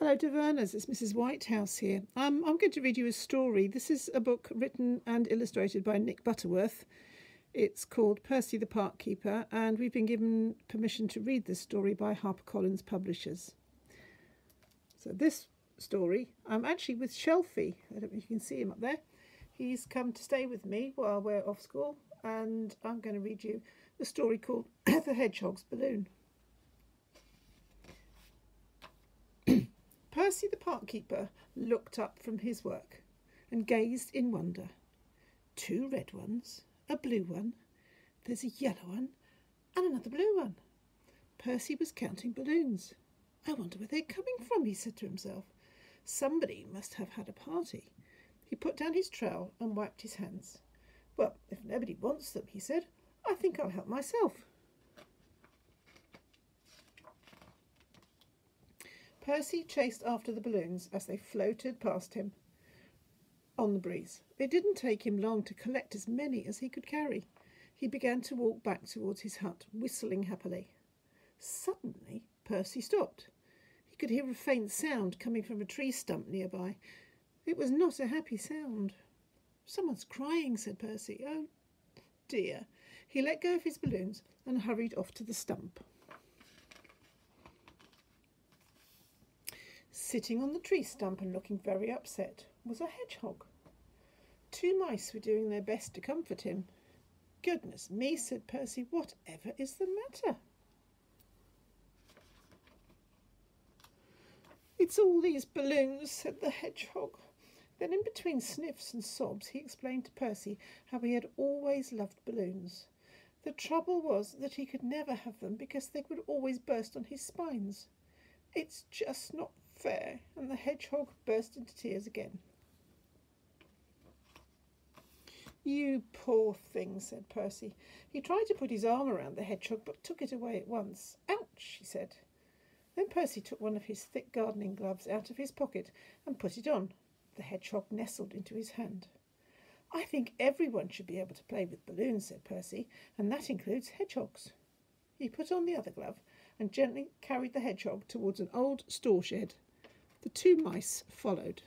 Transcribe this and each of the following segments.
Hello, d'Auvergners. It's Mrs. Whitehouse here. Um, I'm going to read you a story. This is a book written and illustrated by Nick Butterworth. It's called Percy the Park Keeper, and we've been given permission to read this story by HarperCollins Publishers. So, this story, I'm actually with Shelfie. I don't know if you can see him up there. He's come to stay with me while we're off school, and I'm going to read you a story called The Hedgehog's Balloon. Percy the park keeper looked up from his work and gazed in wonder. Two red ones, a blue one, there's a yellow one, and another blue one. Percy was counting balloons. I wonder where they're coming from, he said to himself. Somebody must have had a party. He put down his trowel and wiped his hands. Well, if nobody wants them, he said, I think I'll help myself. Percy chased after the balloons as they floated past him on the breeze. It didn't take him long to collect as many as he could carry. He began to walk back towards his hut, whistling happily. Suddenly, Percy stopped. He could hear a faint sound coming from a tree stump nearby. It was not a happy sound. Someone's crying, said Percy. Oh, dear. He let go of his balloons and hurried off to the stump. Sitting on the tree stump and looking very upset was a hedgehog. Two mice were doing their best to comfort him. Goodness me, said Percy, whatever is the matter? It's all these balloons, said the hedgehog. Then, in between sniffs and sobs, he explained to Percy how he had always loved balloons. The trouble was that he could never have them because they would always burst on his spines. It's just not fair, and the hedgehog burst into tears again. You poor thing, said Percy. He tried to put his arm around the hedgehog, but took it away at once. Ouch, he said. Then Percy took one of his thick gardening gloves out of his pocket and put it on. The hedgehog nestled into his hand. I think everyone should be able to play with balloons, said Percy, and that includes hedgehogs. He put on the other glove and gently carried the hedgehog towards an old store shed the two mice followed.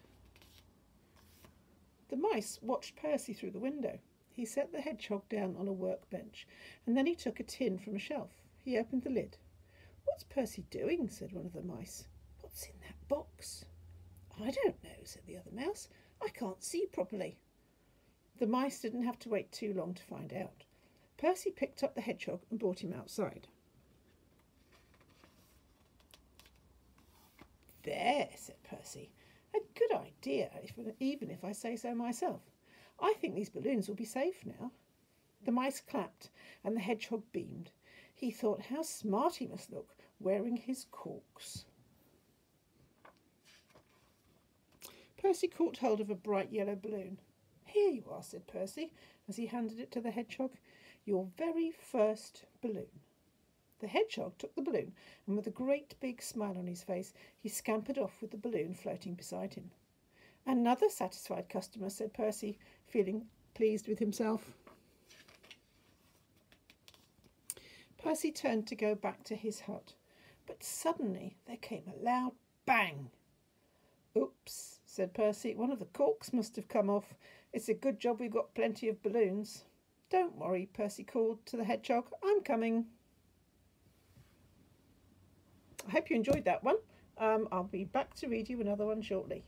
The mice watched Percy through the window. He set the hedgehog down on a workbench, and then he took a tin from a shelf. He opened the lid. What's Percy doing? said one of the mice. What's in that box? I don't know, said the other mouse. I can't see properly. The mice didn't have to wait too long to find out. Percy picked up the hedgehog and brought him outside. There, said Percy. A good idea, if, even if I say so myself. I think these balloons will be safe now. The mice clapped, and the hedgehog beamed. He thought how smart he must look, wearing his corks. Percy caught hold of a bright yellow balloon. Here you are, said Percy, as he handed it to the hedgehog. Your very first balloon. The hedgehog took the balloon, and with a great big smile on his face, he scampered off with the balloon floating beside him. Another satisfied customer, said Percy, feeling pleased with himself. Percy turned to go back to his hut, but suddenly there came a loud bang. Oops, said Percy. One of the corks must have come off. It's a good job we've got plenty of balloons. Don't worry, Percy called to the hedgehog. I'm coming. I hope you enjoyed that one. Um, I'll be back to read you another one shortly.